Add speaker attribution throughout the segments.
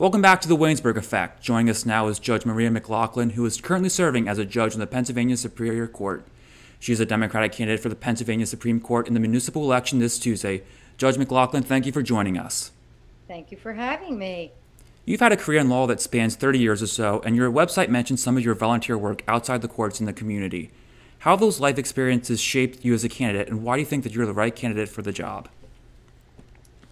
Speaker 1: Welcome back to the Waynesburg Effect. Joining us now is Judge Maria McLaughlin, who is currently serving as a judge in the Pennsylvania Superior Court. She is a Democratic candidate for the Pennsylvania Supreme Court in the municipal election this Tuesday. Judge McLaughlin, thank you for joining us.
Speaker 2: Thank you for having me.
Speaker 1: You've had a career in law that spans 30 years or so, and your website mentions some of your volunteer work outside the courts in the community. How have those life experiences shaped you as a candidate, and why do you think that you're the right candidate for the job?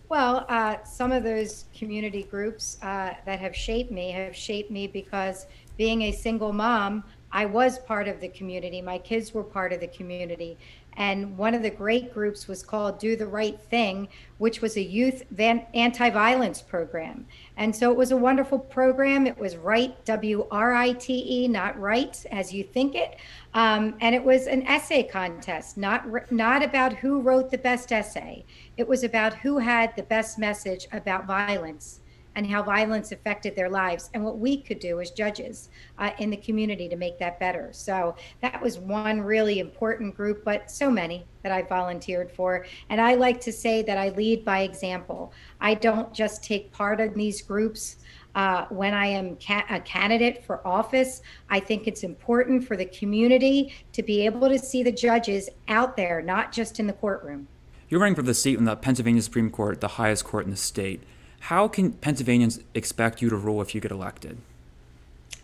Speaker 2: Well, uh, some of those community groups uh, that have shaped me have shaped me because being a single mom, I was part of the community. My kids were part of the community. And one of the great groups was called Do the Right Thing, which was a youth anti violence program. And so it was a wonderful program. It was right, W R I T E, not right as you think it. Um, and it was an essay contest, not, not about who wrote the best essay. It was about who had the best message about violence and how violence affected their lives and what we could do as judges uh, in the community to make that better. So that was one really important group, but so many that I volunteered for. And I like to say that I lead by example. I don't just take part in these groups. Uh, when I am ca- a candidate for office, I think it's important for the community to be able to see the judges out there, not just in the courtroom.
Speaker 1: You're running for the seat in the Pennsylvania Supreme Court, the highest court in the state. How can Pennsylvanians expect you to rule if you get elected?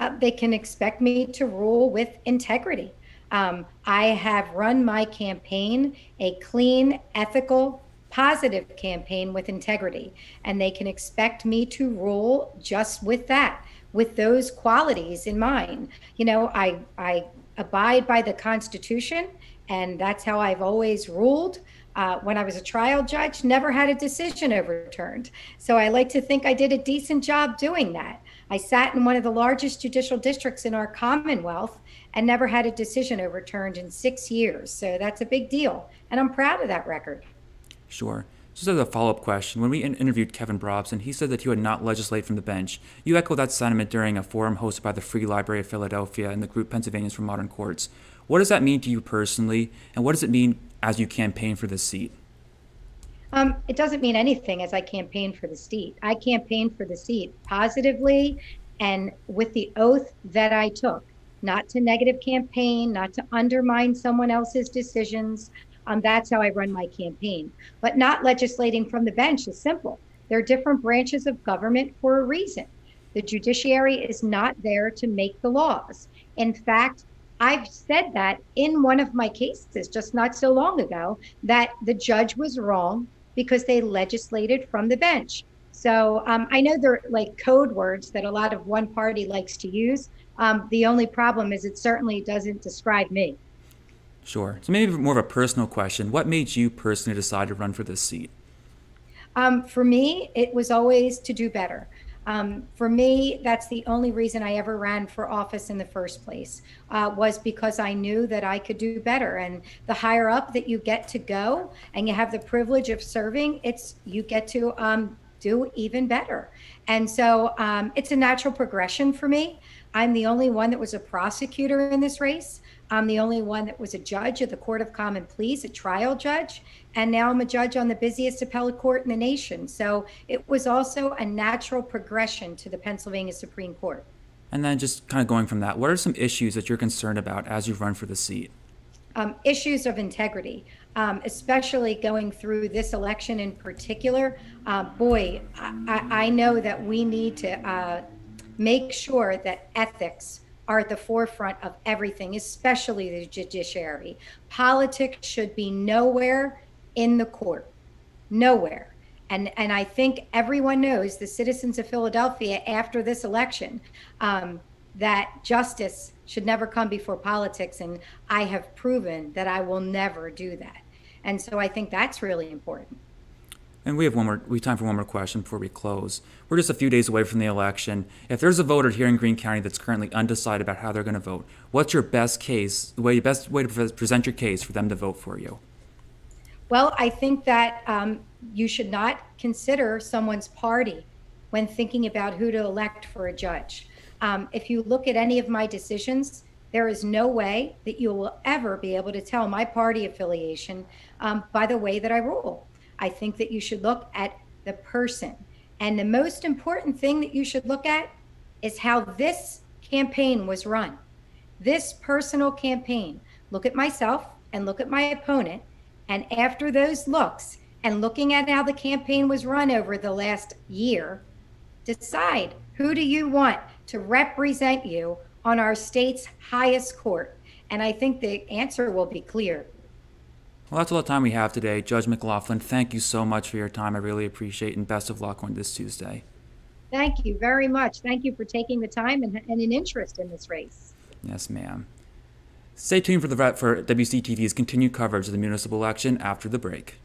Speaker 2: Uh, they can expect me to rule with integrity. Um, I have run my campaign a clean, ethical, positive campaign with integrity, and they can expect me to rule just with that, with those qualities in mind. You know, I I abide by the Constitution, and that's how I've always ruled uh, when I was a trial judge, never had a decision overturned. So I like to think I did a decent job doing that. I sat in one of the largest judicial districts in our Commonwealth and never had a decision overturned in six years. So that's a big deal. And I'm proud of that record.
Speaker 1: Sure. Just as a follow up question, when we in- interviewed Kevin Brobson, he said that he would not legislate from the bench. You echoed that sentiment during a forum hosted by the Free Library of Philadelphia and the group Pennsylvanians for Modern Courts. What does that mean to you personally, and what does it mean as you campaign for the seat?
Speaker 2: Um, it doesn't mean anything as I campaign for the seat. I campaigned for the seat positively and with the oath that I took, not to negative campaign, not to undermine someone else's decisions. Um, that's how I run my campaign. But not legislating from the bench is simple. There are different branches of government for a reason. The judiciary is not there to make the laws. In fact, I've said that in one of my cases just not so long ago that the judge was wrong because they legislated from the bench. So um, I know they're like code words that a lot of one party likes to use. Um, the only problem is it certainly doesn't describe me.
Speaker 1: Sure. So maybe more of a personal question. What made you personally decide to run for this seat?
Speaker 2: Um, for me, it was always to do better. Um, for me, that's the only reason I ever ran for office in the first place, uh, was because I knew that I could do better. And the higher up that you get to go and you have the privilege of serving, it's you get to um, do even better. And so um, it's a natural progression for me. I'm the only one that was a prosecutor in this race. I'm the only one that was a judge of the Court of Common Pleas, a trial judge, and now I'm a judge on the busiest appellate court in the nation. So it was also a natural progression to the Pennsylvania Supreme Court.
Speaker 1: And then just kind of going from that, what are some issues that you're concerned about as you run for the seat?
Speaker 2: Um, issues of integrity, um, especially going through this election in particular. Uh, boy, I, I, know that we need to uh, make sure that ethics are at the forefront of everything, especially the judiciary. Politics should be nowhere in the court, nowhere. And, and I think everyone knows, the citizens of Philadelphia, after this election, um, that justice should never come before politics. And I have proven that I will never do that. And so I think that's really important.
Speaker 1: And we have one more. We have time for one more question before we close. We're just a few days away from the election. If there's a voter here in Greene County that's currently undecided about how they're going to vote, what's your best case? The way best way to present your case for them to vote for you?
Speaker 2: Well, I think that um, you should not consider someone's party when thinking about who to elect for a judge. Um, if you look at any of my decisions, there is no way that you will ever be able to tell my party affiliation um, by the way that I rule. I think that you should look at the person And the most important thing that you should look at is how this campaign was run. This personal campaign. Look at myself and look at my opponent. And after those looks and looking at how the campaign was run over the last year, decide who do you want to represent you on our state's highest court? And I think the answer will be clear.
Speaker 1: Well, that's all the time we have today. Judge McLaughlin, thank you so much for your time. I really appreciate it, and best of luck on this Tuesday.
Speaker 2: Thank you very much. Thank you for taking the time and, and an interest in this race.
Speaker 1: Yes, ma'am. Stay tuned for the for WCTV's continued coverage of the municipal election after the break.